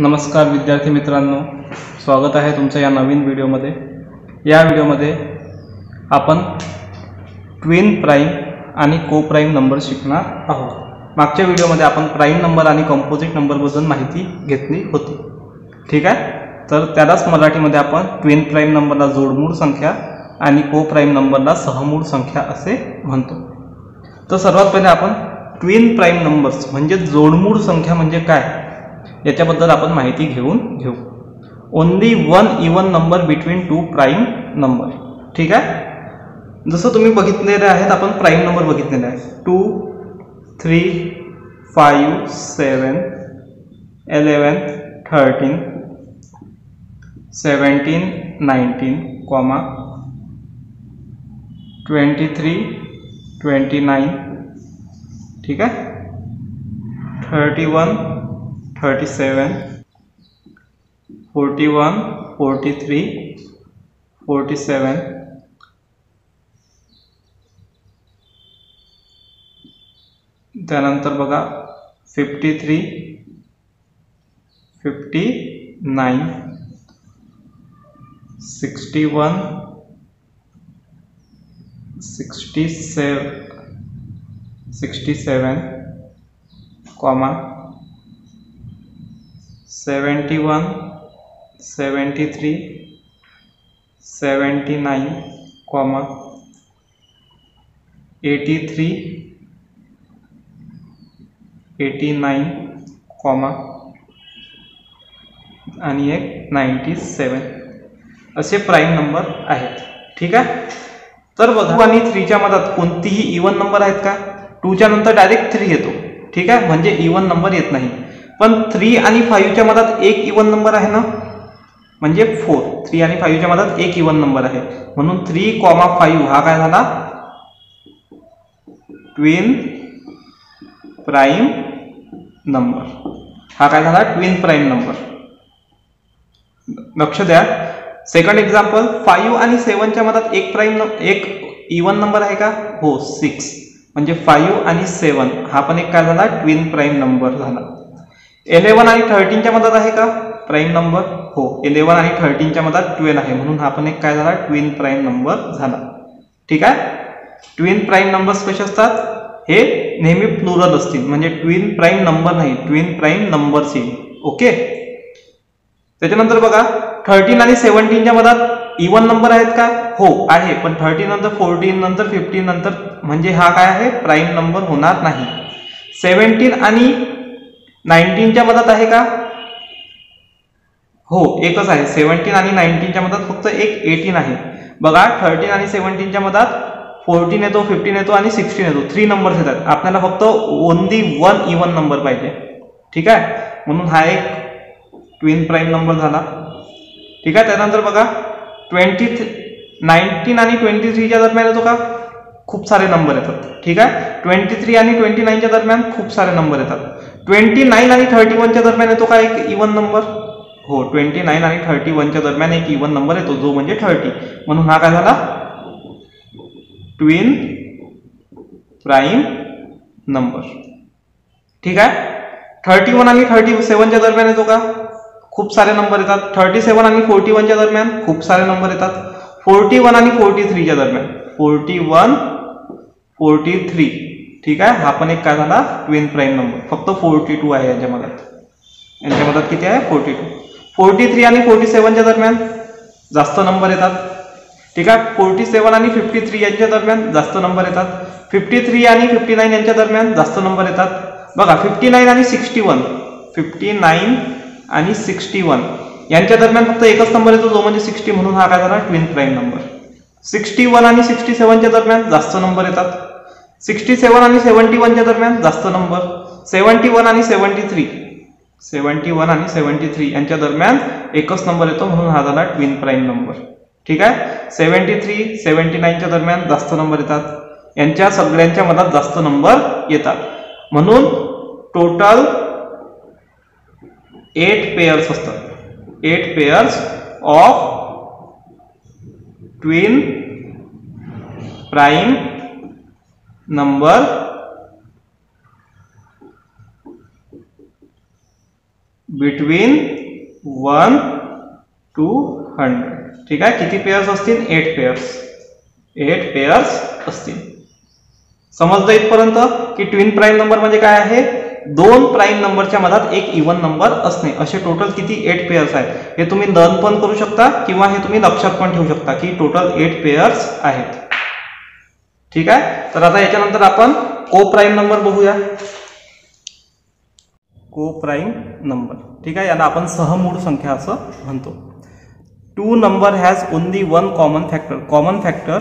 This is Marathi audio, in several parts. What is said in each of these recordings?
नमस्कार विद्यार्थी मित्रांनो स्वागत आहे तुमचं या नवीन व्हिडिओमध्ये. या व्हिडिओमध्ये आपण ट्विन प्राईम आणि को प्राईम नंबर शिकणार आहोत. मागच्या व्हिडिओमध्ये आपण प्राईम नंबर आणि कंपोजिट नंबरबद्दल माहिती घेतली होती. ठीक आहे? तर त्यालाच मराठीमध्ये आपण ट्विन प्राईम नंबरला जोडमूळ संख्या आणि को प्राईम नंबरला सहमूळ संख्या असे म्हणतो. तर सर्वात पहिले आपण ट्विन प्राईम नंबर्स म्हणजे जोडमूळ संख्या म्हणजे काय? याच्याबद्दल आपण माहिती घेऊन घेऊ. Only one even number between two prime number ठीक आहे? जसं तुम्ही बघितलेले आपण प्राईम नंबर आहे two three five seven eleven thirteen seventeen nineteen comma twenty three twenty nine ठीक आहे? Thirty one thirty seven forty one forty three forty seven त्यानंतर बघा fifty three fifty nine sixty one sixty seven sixty seven comma seventy one seventy three seventy nine comma eighty three eighty nine comma आणि एक नाईन्टी सेवन. असे प्राईम नंबर आहेत. ठीक आहे? तर बघू. आणि थ्रीच्या मधात कोणतीही इवन नंबर आहेत का? टूच्या नंतर डायरेक्ट थ्री येतो. ठीक आहे? म्हणजे इवन नंबर येत नाही. पण थ्री आणि फाईव्हच्या मधात एक इवन नंबर आहे ना? म्हणजे फोर थ्री आणि फाईव्हच्या मधात एक इवन नंबर आहे. म्हणून थ्री कॉमा फाईव्ह हा काय झाला? ट्विन प्राईम नंबर हा काय झाला? ट्विन प्राईम नंबर लक्ष द्या. सेकंड एक्झाम्पल फाईव्ह आणि सेवनच्या मधात एक प्राईम एक इवन नंबर आहे का? हो सिक्स म्हणजे फाईव्ह आणि सेवन हा पण एक काय झाला? ट्विन प्राईम नंबर झाला. इलेव्हन आणि थर्टीनच्या मधात आहे का? प्राईम नंबर हो इलेव्हन आणि थर्टीनच्या मधात ट्वेल्व आहे. म्हणून हा पण एक काय झाला? ट्विन प्राईम नंबर झाला. ठीक आहे? ट्विन प्राईम नंबर्स कसे असतात? हे नेहमी प्लुरल असतील. म्हणजे ट्विन प्राईम नंबर नाही ट्विन प्राईम नंबर्स येईल. ओके त्याच्यानंतर बघा थर्टीन आणि सेव्हन्टीनच्या मधात इवन नंबर आहेत का? हो आहे. पण थर्टीन नंतर फोर्टीन नंतर फिफ्टीन नंतर म्हणजे हा काय आहे? प्राईम नंबर होणार नाही. सेव्हन्टीन आणि नाईन्टीनच्या मधात आहे का? हो एकच आहे. सेवन्टीन आणि नाईन्टीनच्या मधात फक्त एक एटीन आहे. बघा थर्टीन आणि सेवन्टीनच्या मधात फोर्टीन येतो फिफ्टीन येतो आणि सिक्स्टीन येतो. थ्री नंबर्स येतात. आपल्याला फक्त ओनली वन इवन नंबर पाहिजे. ठीक आहे? म्हणून हा एक ट्विन प्राईम नंबर झाला. ठीक आहे? त्यानंतर बघा ट्वेंटी नाईन्टीन आणि ट्वेंटी थ्रीच्या दरम्यान येतो का? खूप सारे नंबर येतात. ठीक आहे? ट्वेंटी थ्री आणि ट्वेंटी नाईनच्या दरम्यान खूप सारे नंबर येतात. ट्वेंटी नाईन आणि थर्टी वनच्या दरम्यान येतो का एक इवन नंबर हो ट्वेंटी नाईन आणि थर्टी वनच्या दरम्यान एक इवन नंबर येतो जो म्हणजे थर्टी म्हणून हा काय झाला? ट्विन प्राईम नंबर ठीक आहे? थर्टी वन आणि थर्टी सेवनच्या दरम्यान येतो का? खूप सारे नंबर येतात. थर्टी सेवन आणि फोर्टी वनच्या दरम्यान खूप सारे नंबर येतात. फोर्टी वन आणि फोर्टी थ्रीच्या दरम्यान. फोर्टी वन फोर्टी थ्री ठीक आहे? हा पण एक काय झाला? ट्विन प्राईम नंबर फक्त फोर्टी टू आहे यांच्या मधात यांच्या मधात किती आहे? फोर्टी टू फोर्टी थ्री आणि फोर्टी सेवनच्या दरम्यान जास्त नंबर येतात. ठीक आहे? फोर्टी सेवन आणि फिफ्टी थ्री यांच्या दरम्यान जास्त नंबर येतात. फिफ्टी थ्री आणि फिफ्टी नाईन यांच्या दरम्यान जास्त नंबर येतात. बघा फिफ्टी नाईन आणि सिक्स्टी वन फिफ्टी नाईन आणि सिक्स्टी वन यांच्या दरम्यान फक्त एकच नंबर येतो जो म्हणजे सिक्स्टी म्हणून हा काय झाला? Twin prime number sixty one आणि सिक्स्टी सेवनच्या दरम्यान जास्त नंबर येतात. सिक्स्टी सेवन आणि सेवन्टी वनच्या दरम्यान जास्त नंबर. सेवन्टी वन आणि सेवन्टी थ्री. सेवन्टी वन आणि सेवन्टी थ्री यांच्या दरम्यान एकच नंबर येतो म्हणून हा झाला ट्विन प्राईम नंबर ठीक आहे? सेवन्टी थ्री सेवन्टी नाईनच्या दरम्यान जास्त नंबर येतात. यांच्या सगळ्यांच्या मनात जास्त नंबर येतात. म्हणून टोटल एट पेयर्स असतात. Eight pairs of twin prime number between one to hundred. ठीक आहे? किती पेयर्स असतील? एट पेयर्स एट पेयर्स असतील. समजलं इथपर्यंत? की ट्विन प्राईम नंबर म्हणजे काय आहे? दोन प्राईम नंबरच्या मधात एक इवन नंबर असणे. असे टोटल किती एट पेयर्स आहेत? हे तुम्ही लर्न पण करू शकता किंवा हे तुम्ही लक्षात पण ठेवू शकता की टोटल एट पेयर्स आहेत. ठीक आहे? तर आता याच्यानंतर आपण को प्राईम नंबर बघूया. को प्राईम नंबर ठीक आहे? याला आपण सहमूळ संख्या असं म्हणतो. Two number has only one common factor common factor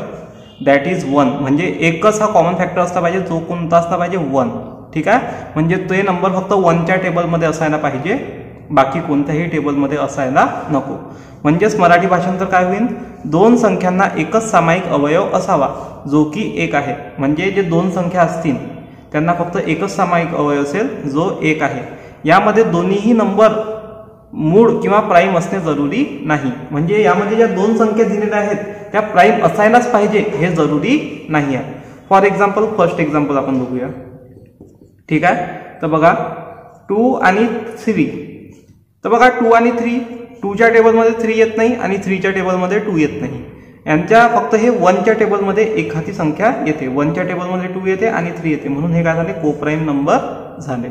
that is one म्हणजे एकच हा कॉमन फॅक्टर असला पाहिजे जो कोणता असला पाहिजे वन ठीक आहे? म्हणजे ते नंबर फक्त वनच्या टेबलमध्ये असायला पाहिजे. बाकी कोणत्याही टेबलमध्ये असायला नको. म्हणजेच मराठी भाषांतर काय होईल दोन संख्यांना एकच सामायिक अवयव असावा जो की एक आहे. म्हणजे जे दोन संख्या असतील त्यांना फक्त एकच सामायिक अवयव असेल जो एक आहे. यामध्ये दोन्हीही नंबर मूळ किंवा प्राईम असणे जरुरी नाही. म्हणजे यामध्ये ज्या दोन संख्या दिलेल्या आहेत त्या प्राईम असायलाच पाहिजे हे जरुरी नाही आहे फॉर एक्झाम्पल फर्स्ट एक्झाम्पल आपण बघूया. ठीक आहे? तर बघा टू आणि थ्री. तर बघा टू आणि थ्री टूच्या टेबलमध्ये थ्री येत नाही आणि थ्रीच्या टेबलमध्ये टू येत नाही. यांच्या फक्त हे वनच्या टेबलमध्ये एखादी संख्या येते. वनच्या टेबलमध्ये टू येते आणि थ्री येते. म्हणून हे काय झाले? कोप्राईम नंबर झाले.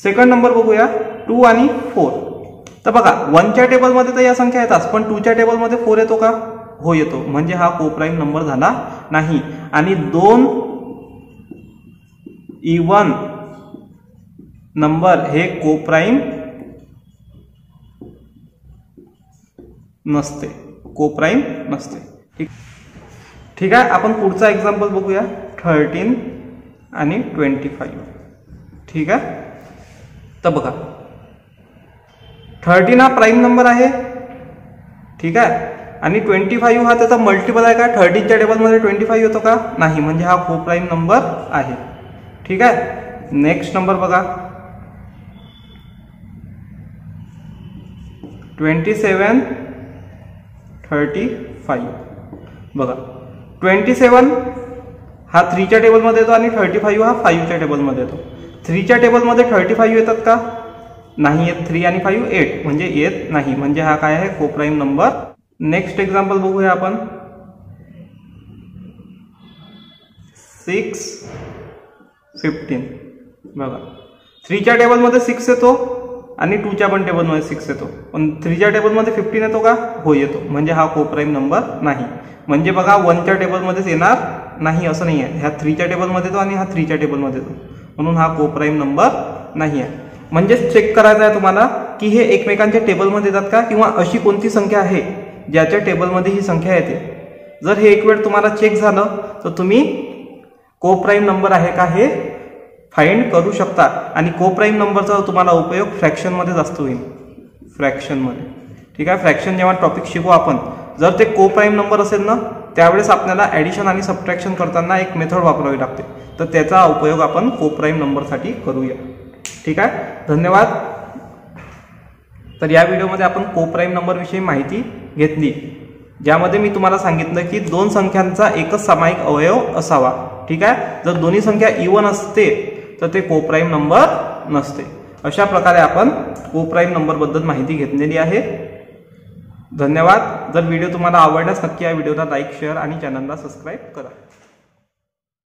सेकंड नंबर बघूया. टू आणि फोर तर बघा वनच्या टेबलमध्ये तर या संख्या येतात पण टूच्या टेबलमध्ये फोर येतो का? हो येतो. म्हणजे हा कोप्राईम नंबर झाला नाही. आणि दोन इवन नंबर हे कोप्राईम नसते. कोप्राईम नसते. ठीक ठीक आहे आपण पुढचा एक्झाम्पल बघूया. थर्टीन आणि ट्वेंटी फाईव्ह ठीक आहे? तर बघा. थर्टीन हा प्राईम नंबर आहे. ठीक आहे? आणि ट्वेंटी फाईव्ह हा त्याचा मल्टिपल आहे का? थर्टीनच्या टेबलमध्ये ट्वेंटी फाईव्ह येतो का? नाही म्हणजे हा को प्राईम नंबर आहे. ठीक आहे? नेक्स्ट नंबर बघा. Twenty seven thirty five. बघा ट्वेंटी सेवन हा थ्रीच्या टेबलमध्ये येतो आणि थर्टी फाईव्ह हा फाईव्हच्या टेबलमध्ये येतो. थ्रीच्या टेबलमध्ये थर्टी फाईव्ह येतात का? नाही येत. थ्री आणि फाईव्ह एट म्हणजे येत नाही. म्हणजे हा काय आहे? Coprime number. नेक्स्ट एक्झाम्पल बघूया आपण. Six fifteen. बघा थ्रीच्या टेबलमध्ये सिक्स येतो. आणि टूच्या पण टेबलमध्ये सिक्स येतो. पण थ्रीच्या टेबलमध्ये फिफ्टीन येतो का? हो येतो. म्हणजे हा कोप्राईम नंबर नाही. म्हणजे बघा वनच्या टेबलमध्येच येणार नाही असं नाही आहे ह्या थ्रीच्या टेबलमध्ये येतो आणि हा थ्रीच्या टेबलमध्ये येतो. म्हणून हा कोप्राईम नंबर नाही आहे म्हणजेच चेक करायचं आहे तुम्हाला की हे एकमेकांच्या टेबलमध्ये येतात का? किंवा अशी कोणती संख्या आहे ज्याच्या टेबलमध्ये ही संख्या येते? जर हे एक वेळ तुम्हाला चेक झालं तर तुम्ही कोप्राईम नंबर आहे का हे फाइंड करू शकता. आणि कोप्राईम नंबरचा तुम्हाला उपयोग फ्रॅक्शनमध्ये जास्त होईल. फ्रॅक्शनमध्ये. ठीक आहे? फ्रॅक्शन जेव्हा टॉपिक शिकू आपण जर ते कोप्राईम नंबर असेल ना त्यावेळेस आपल्याला ॲडिशन आणि सबट्रॅक्शन करताना एक मेथड वापरावी लागते. तर त्याचा उपयोग आपण कोप्राईम नंबरसाठी करूया. ठीक आहे? धन्यवाद. तर या व्हिडिओमध्ये आपण कोप्राईम नंबरविषयी माहिती घेतली. ज्यामध्ये मी तुम्हाला सांगितलं की दोन संख्यांचा एकच सामायिक अवयव असावा. ठीक आहे? जर दोन्ही संख्या इवन असते तर ते कोप्राईम नंबर नसते. अशा प्रकारे आपण कोप्राईम नंबरबद्दल माहिती घेतलेली आहे. धन्यवाद. जर व्हिडिओ तुम्हाला आवडल्यास नक्की या व्हिडिओला लाईक शेअर आणि चॅनलला सबस्क्राईब करा.